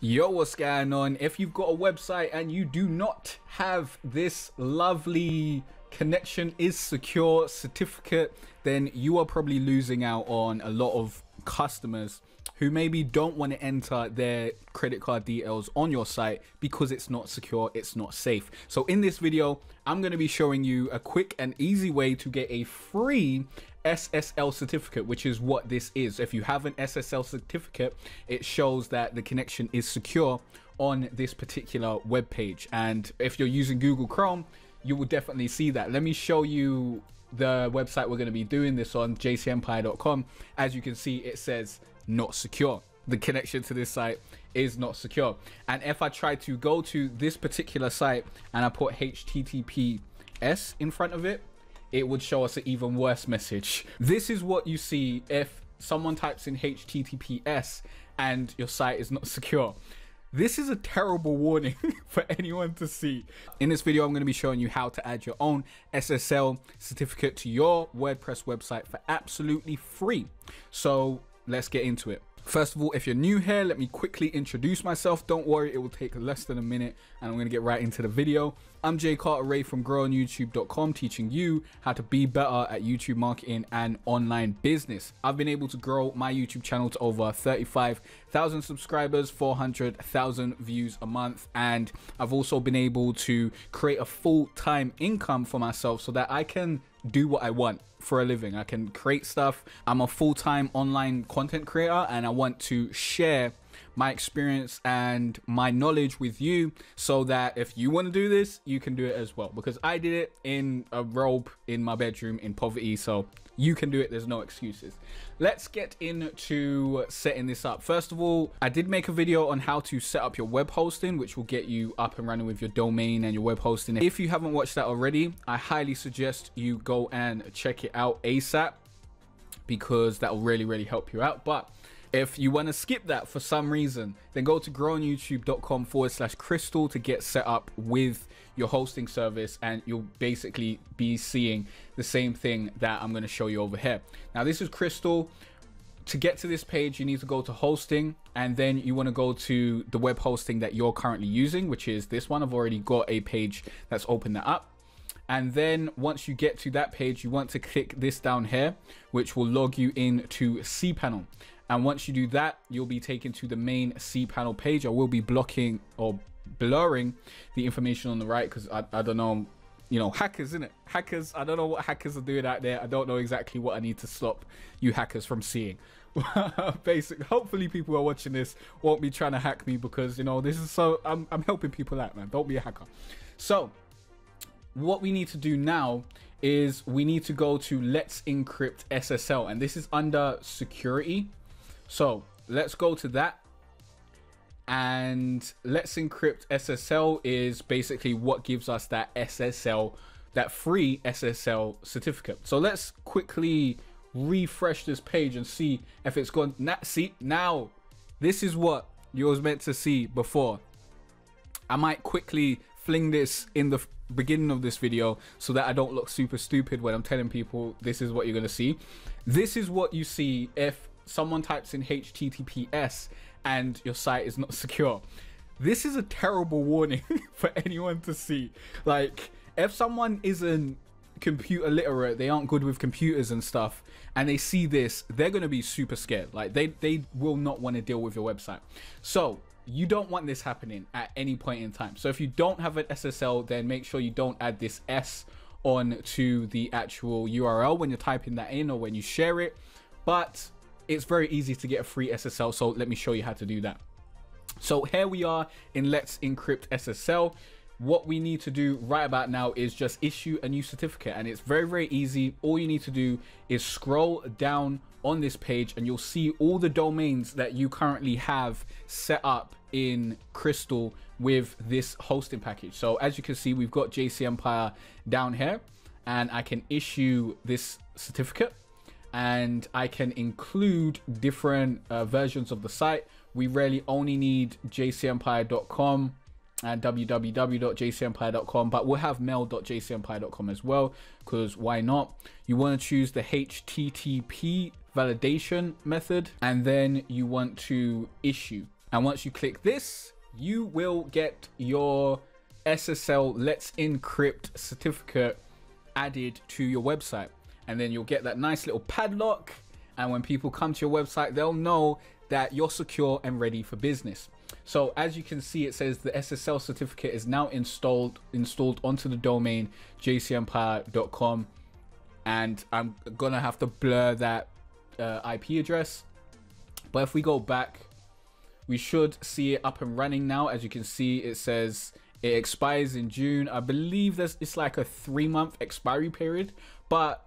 Yo, what's going on? If you've got a website and you do not have this lovely connection is secure certificate, then you are probably losing out on a lot of customers who maybe don't want to enter their credit card details on your site because it's not secure, it's not safe. So in this video, I'm going to be showing you a quick and easy way to get a free SSL certificate, which is what this is. If you have an SSL certificate, it shows that the connection is secure on this particular web page. And if you're using Google Chrome, you will definitely see that. Let me show you the website we're going to be doing this on, jcempire.com. As you can see, it says not secure. The connection to this site is not secure. And if I try to go to this particular site and I put HTTPS in front of it, it would show us an even worse message. This is what you see if someone types in HTTPS and your site is not secure. This is a terrible warning for anyone to see. In this video, I'm going to be showing you how to add your own SSL certificate to your WordPress website for absolutely free. So let's get into it. First of all, if you're new here, let me quickly introduce myself. Don't worry, it will take less than a minute and I'm going to get right into the video. I'm Jay Cartere from growonyoutube.com teaching you how to be better at YouTube marketing and online business. I've been able to grow my YouTube channel to over 35,000 subscribers, 400,000 views a month, and I've also been able to create a full-time income for myself so that I can do what I want for a living. I can create stuff. I'm a full-time online content creator and I want to share my experience and my knowledge with you so that if you want to do this, you can do it as well. Because I did it in a robe in my bedroom in poverty, so you can do it. There's no excuses. Let's get into setting this up. First of all, I did make a video on how to set up your web hosting, which will get you up and running with your domain and your web hosting. If you haven't watched that already, I highly suggest you go and check it out ASAP because that will really, really help you out. But if you want to skip that for some reason, then go to growonyoutube.com forward slash Krystal to get set up with your hosting service and you'll basically be seeing the same thing that I'm going to show you over here. Now this is Krystal. To get to this page, you need to go to hosting and then you want to go to the web hosting that you're currently using, which is this one. I've already got a page that's opened that up. And then once you get to that page, you want to click this down here, which will log you into cPanel. And once you do that, you'll be taken to the main cPanel page. I will be blocking or blurring the information on the right because I, I don't know, you know, hackers, isn't it? Hackers, I don't know what hackers are doing out there. I don't know exactly what I need to stop you hackers from seeing. Basic. Hopefully, people who are watching this won't be trying to hack me because you know this is so. I'm I'm helping people out, man. Don't be a hacker. So, what we need to do now is we need to go to Let's Encrypt SSL, and this is under Security. So let's go to that. And let's encrypt SSL is basically what gives us that SSL, that free SSL certificate. So let's quickly refresh this page and see if it's gone. Now, see, now this is what you was meant to see before. I might quickly fling this in the beginning of this video so that I don't look super stupid when I'm telling people this is what you're going to see. This is what you see if someone types in HTTPS and your site is not secure. This is a terrible warning for anyone to see. Like, if someone isn't computer literate, they aren't good with computers and stuff, and they see this, they're gonna be super scared. Like, they they will not want to deal with your website. So you don't want this happening at any point in time. So if you don't have an SSL, then make sure you don't add this S on to the actual URL when you're typing that in or when you share it. But it's very easy to get a free SSL. So let me show you how to do that. So here we are in Let's Encrypt SSL. What we need to do right about now is just issue a new certificate and it's very, very easy. All you need to do is scroll down on this page and you'll see all the domains that you currently have set up in Krystal with this hosting package. So as you can see, we've got JC Empire down here and I can issue this certificate and I can include different uh, versions of the site. We really only need jcempire.com and www.jcempire.com, but we'll have mail.jcempire.com as well, because why not? You want to choose the HTTP validation method, and then you want to issue. And once you click this, you will get your SSL Let's Encrypt certificate added to your website. And then you'll get that nice little padlock. And when people come to your website, they'll know that you're secure and ready for business. So as you can see, it says the SSL certificate is now installed installed onto the domain jcempire.com. And I'm gonna have to blur that uh, IP address. But if we go back, we should see it up and running now. As you can see, it says it expires in June. I believe there's it's like a three month expiry period, but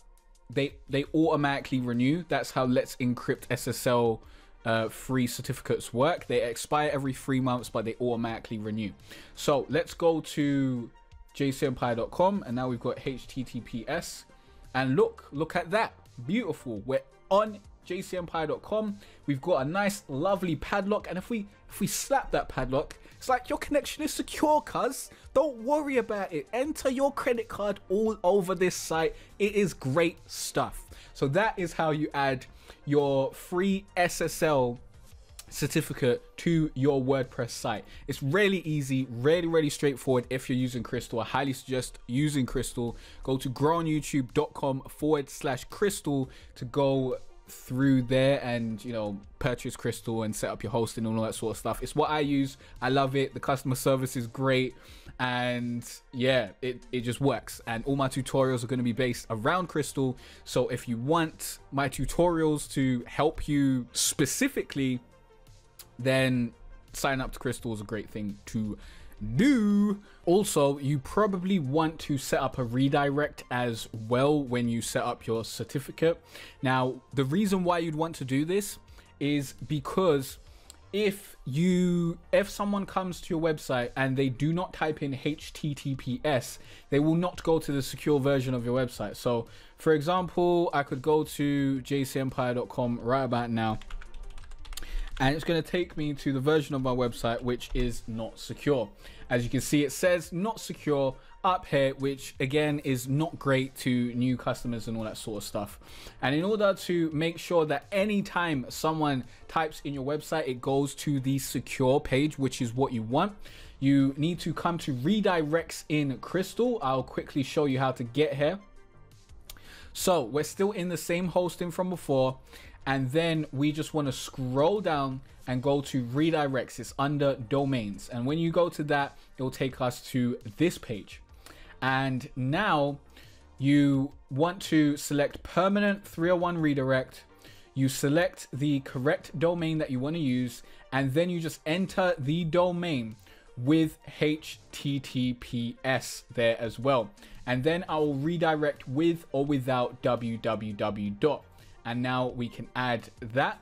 they they automatically renew. That's how Let's Encrypt SSL uh, free certificates work. They expire every three months, but they automatically renew. So let's go to jcempire.com and now we've got HTTPS. And look, look at that. Beautiful. We're on jcempire.com. We've got a nice, lovely padlock. And if we if we slap that padlock, it's like your connection is secure, cuz. Don't worry about it. Enter your credit card all over this site. It is great stuff. So that is how you add your free SSL certificate to your WordPress site. It's really easy, really, really straightforward if you're using Krystal. I highly suggest using Krystal. Go to growonyoutube.com forward slash Krystal to go through there and you know purchase Krystal and set up your hosting and all that sort of stuff. It's what i use. I love it. The customer service is great. And yeah it, it just works. And all my tutorials are going to be based around Krystal. So if you want my tutorials to help you specifically then sign up to Krystal is a great thing to do. Also, you probably want to set up a redirect as well when you set up your certificate. Now, the reason why you'd want to do this is because if you if someone comes to your website and they do not type in https they will not go to the secure version of your website so for example i could go to jcempire.com right about now and it's going to take me to the version of my website which is not secure. As you can see, it says not secure up here, which again is not great to new customers and all that sort of stuff. And in order to make sure that anytime someone types in your website, it goes to the secure page, which is what you want, you need to come to redirects in Krystal. I'll quickly show you how to get here. So we're still in the same hosting from before and then we just want to scroll down and go to redirects. It's under domains. And when you go to that it will take us to this page. And now you want to select permanent 301 redirect. You select the correct domain that you want to use and then you just enter the domain with https there as well. And then i will redirect with or without www and now we can add that.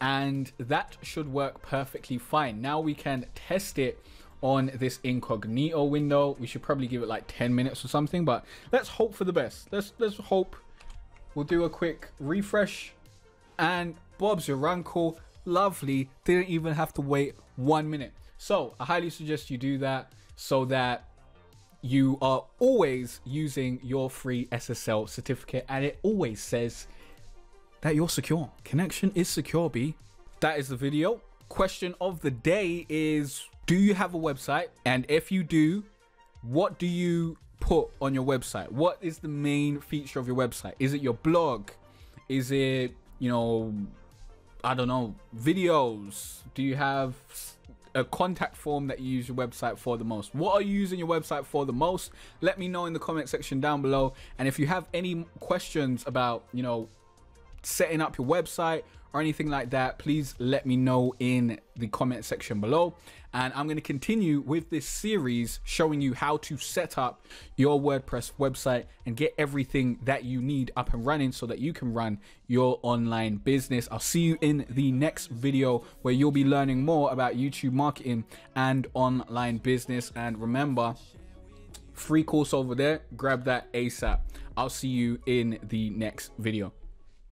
And that should work perfectly fine. Now we can test it on this incognito window. We should probably give it like 10 minutes or something but let's hope for the best. Let's let's hope. We'll do a quick refresh. And bob's your uncle. Lovely. Didn't even have to wait one minute. So i highly suggest you do that so that you are always using your free SSL certificate and it always says that you're secure. Connection is secure, B. That is the video. Question of the day is Do you have a website? And if you do, what do you put on your website? What is the main feature of your website? Is it your blog? Is it, you know, I don't know, videos? Do you have a contact form that you use your website for the most. What are you using your website for the most? Let me know in the comment section down below. And if you have any questions about, you know, setting up your website or anything like that, please let me know in the comment section below. And I'm going to continue with this series showing you how to set up your WordPress website and get everything that you need up and running so that you can run your online business. I'll see you in the next video where you'll be learning more about YouTube marketing and online business. And remember, free course over there, grab that ASAP. I'll see you in the next video.